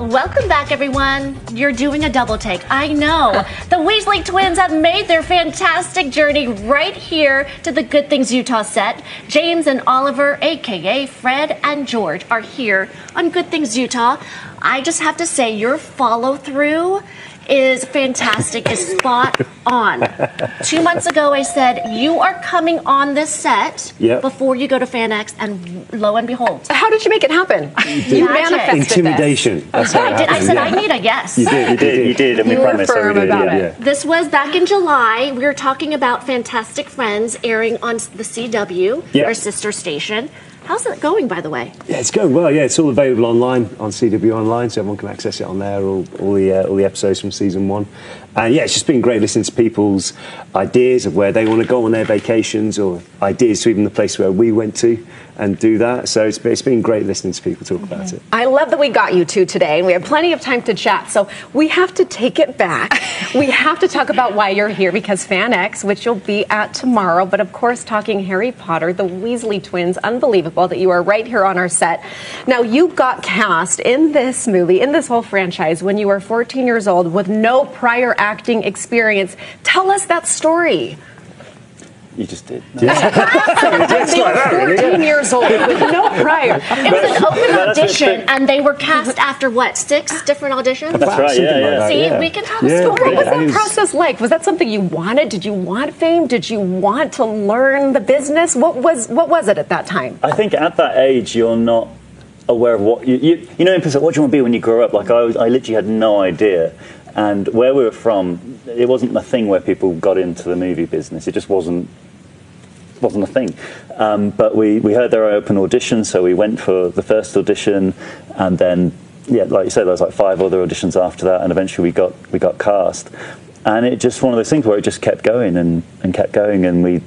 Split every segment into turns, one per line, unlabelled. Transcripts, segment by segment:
Welcome back, everyone. You're doing a double take. I know. the Weasley twins have made their fantastic journey right here to the Good Things Utah set. James and Oliver, aka Fred and George, are here on Good Things Utah. I just have to say, your follow through is fantastic, is spot on. Two months ago, I said, You are coming on this set
Yep.
before you go to FanX, and lo and behold.
How did you make it happen? You
Magic.
manifested this.
Intimidation. That's how
I did. I said,
yeah.
I need a yes.
You did.
You did, you did, and we
You were
promised. so we
firm
did,
about
yeah.
it.
Yeah.
This was back in July. We were talking about Fantastic Friends airing on the CW,
Yeah.
our sister station. How's it going, by the way?
Yeah, it's going well. Yeah, it's all available online on CW Online, so everyone can access it on there. All, all the uh, all the episodes from season one, and yeah, it's just been great listening to people's ideas of where they want to go on their vacations, or ideas to even the place where we went to and do that. So it's been, it's been great listening to people talk about it.
I love that we got you two today, and we have plenty of time to chat. So we have to take it back. we have to talk about why you're here because FanX, which you'll be at tomorrow, but of course, talking Harry Potter, the Weasley twins. Unbelievable that you are right here on our set. Now, you got cast in this movie, in this whole franchise, when you were 14 years old with no prior acting experience. Tell us that story.
You just did.
They were 14 years old with no prior.
It was an open audition, and they were cast after what? Six different auditions?
That's right,
Something
yeah,
like
yeah.
that,
See,
yeah.
we can tell the
Yeah,
story.
What was that
it was-
process like? Was that something you wanted? Did you want fame? Did you want to learn the business? What was what was it at that time?
I think at that age, you're not aware of what you, you, you know. In person, what do you want to be when you grow up? Like I, was, I literally had no idea. And where we were from, it wasn't a thing where people got into the movie business. It just wasn't wasn't a thing. Um, but we, we heard there were open auditions, so we went for the first audition, and then yeah, like you said, there was like five other auditions after that, and eventually we got we got cast. And it just one of those things where it just kept going and, and kept going, and we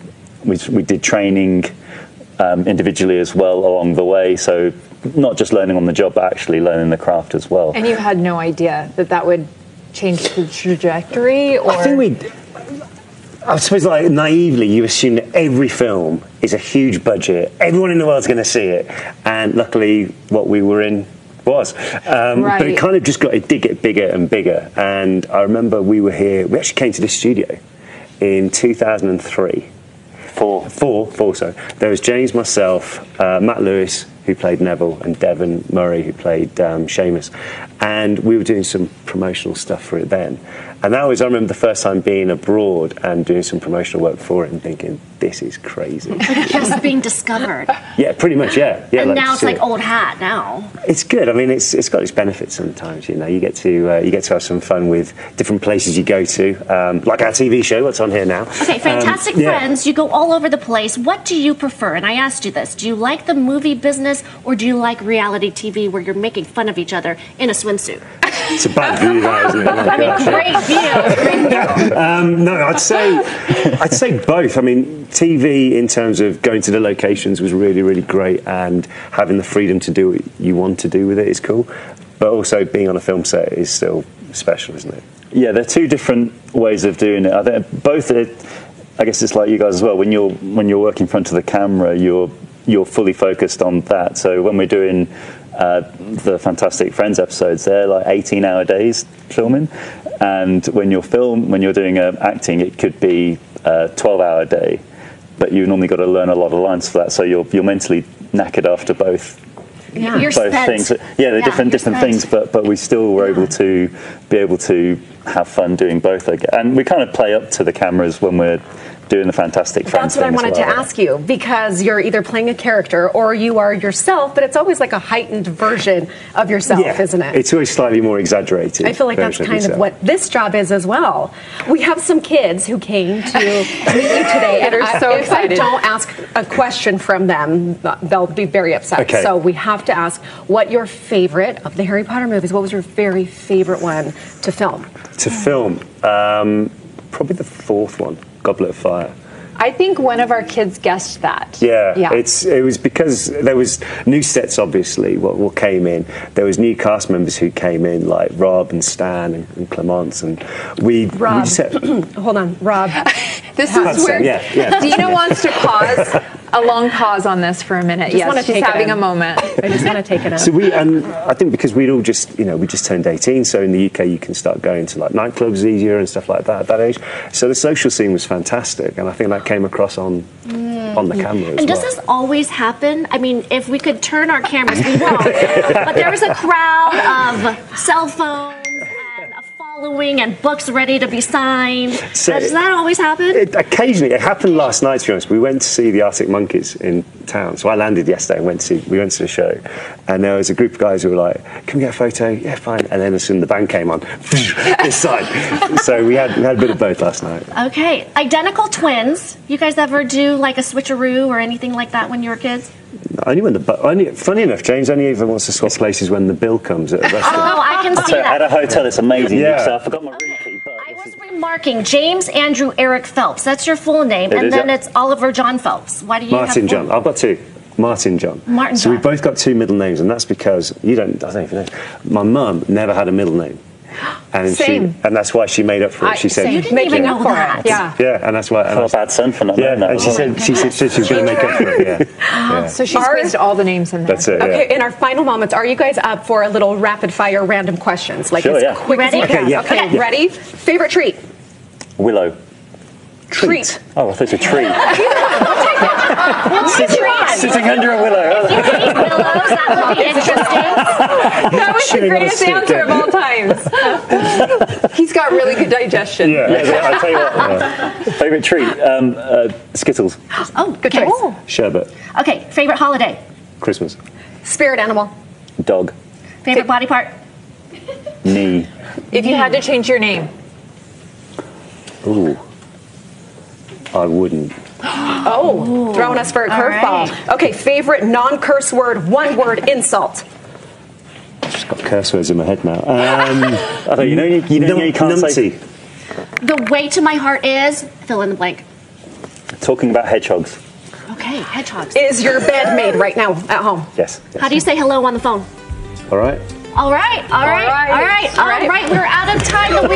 we, we did training um, individually as well along the way. So not just learning on the job, but actually learning the craft as well.
And you had no idea that that would change the trajectory, or
I think we. I suppose, like naively, you assume that every film is a huge budget. Everyone in the world's going to see it, and luckily, what we were in was. Um, But it kind of just got it did get bigger and bigger. And I remember we were here. We actually came to this studio in 2003.
Four.
Four, four. So there was James, myself, uh, Matt Lewis, who played Neville, and Devon Murray, who played um, Seamus, and we were doing some promotional stuff for it then. And that was, I remember the first time being abroad and doing some promotional work for it, and thinking, this is crazy.
Just being discovered.
yeah, pretty much. Yeah, yeah.
and now it's like
it.
old hat now.
It's good. I mean, it's it's got its benefits sometimes. You know, you get to uh, you get to have some fun with different places you go to, um, like our TV show. What's on here now?
Okay, Fantastic
Um, yeah.
Friends, you go all over the place. What do you prefer? And I asked you this. Do you like the movie business or do you like reality TV where you're making fun of each other in a swimsuit?
It's a bad view, that, isn't it? Oh,
I mean, great view. Great view.
Um, no, I'd say I'd say both. I mean, TV in terms of going to the locations was really, really great, and having the freedom to do what you want to do with it is cool. But also being on a film set is still special, isn't it?
Yeah, there are two different ways of doing it. I think both. Are, I guess it's like you guys as well. When you're when you're working in front of the camera, you're you're fully focused on that. So when we're doing uh, the Fantastic Friends episodes, they're like 18-hour days filming, and when you're film when you're doing uh, acting, it could be a 12-hour day. But you've normally got to learn a lot of lines for that, so you're you're mentally knackered after both
Yeah. You're
both
spent.
things. Yeah, they're different different
spent.
things, but but we still were able to be able to have fun doing both. I. And we kind of play up to the cameras when we're doing the Fantastic Friends.
That's what I
thing as
wanted
well.
to ask you because you're either playing a character or you are yourself, but it's always like a heightened version of yourself, isn't it?
It's always slightly more exaggerated.
I feel like that's kind of
yourself.
what this job is as well. We have some kids who came to meet you today, and
That are
I-
so
if I don't ask a question from them, they'll be very upset.
Okay.
So we have to ask what your favorite of the Harry Potter movies. What was your very favorite one to film?
to film. Um, probably the fourth one, Goblet of Fire.
I think one of our kids guessed that.
Yeah,
yeah.
it's it was because there was new sets obviously what, what came in. There was new cast members who came in like Rob and Stan and, and Clemence and we we
Rob.
just said,
Hold on, Rob.
This
I'd
is
say,
where
yeah, yeah.
Dina wants to pause a long pause on this for a minute.
Just wanna
yes, she's
take
having
in.
a moment.
I just want to take it
So we, and I think because we'd all just, you know, we just turned 18, so in the UK you can start going to like nightclubs easier and stuff like that at that age. So the social scene was fantastic, and I think that came across on mm. on the camera as
And does
well.
this always happen? I mean, if we could turn our cameras, we won't. but there was a crowd of cell phones and a following and books ready to be signed.
So-
does that always happen?
It, occasionally, it happened last night. To be honest, we went to see the Arctic Monkeys in town. So I landed yesterday and went to see. We went to the show, and there was a group of guys who were like, "Can we get a photo?" Yeah, fine. And then as soon as the band came on, this side. So we had we had a bit of both last night.
okay, identical twins. You guys ever do like a switcheroo or anything like that when you were kids?
Only when the only funny enough, James only ever wants to swap places when the bill comes at a oh, restaurant.
Oh, I can see
So at a hotel, it's amazing.
Yeah.
So I forgot my room key, but
I was
is-
remarking James Andrew Eric Phelps. That's your full name,
It
and
is,
then
yeah.
it's Oliver John Phelps. Why do you
Martyn
have
John. I've got two. Martyn John.
Martyn
so we've both got two middle names, and that's because you don't. I don't even know. My mum never had a middle name, and
Same.
she and that's why she made up for it.
I-
she said.
You didn't
Making
even
up
know
for
that.
it. Yeah.
yeah, and that's why. And
I'm
I
a bad son for not
yeah,
knowing that.
and she said she said, said she was going to make up for it. Yeah, ah, yeah.
So she
Are-
squeezed all the names in there.
that's it. Yeah.
Okay, in our final moments, are you guys up for a little rapid fire random questions? Like
Sure,
as
yeah.
quick
Ready?
as you.
Okay, yeah.
Okay,
Yeah.
ready? Favorite treat?
Willow.
Treat.
Oh, I thought it was a tree.
Sitting,
Sitting under a willow.
You hate willows? That would be interesting.
That was the
Chewing on a
greatest
stick,
answer of all times. He's got really good digestion.
Yeah.
Yeah, I tell you what. Favorite treat? Um, uh, Skittles.
Oh,
Good
okay.
choice.
Sherbet,
Okay, favorite holiday,
Christmas,
Spirit animal.
Dog.
favorite body part.
Knee.
If you had to change your name,
ooh, I wouldn't.
Oh, throwing us for a curveball.
right.
Okay, favorite non-curse word, one word insult.
Just got curse words in my head now. Um,
I you know you, you, know,
num-
you can't say.
The way to my heart is fill in the blank.
talking about hedgehogs.
Okay, hedgehogs.
Is your bed made right now at home?
Yes. yes.
How do you say hello on the phone?
All right.
All right, all right, all
right,
right, all
all right.
right. We're out of time. The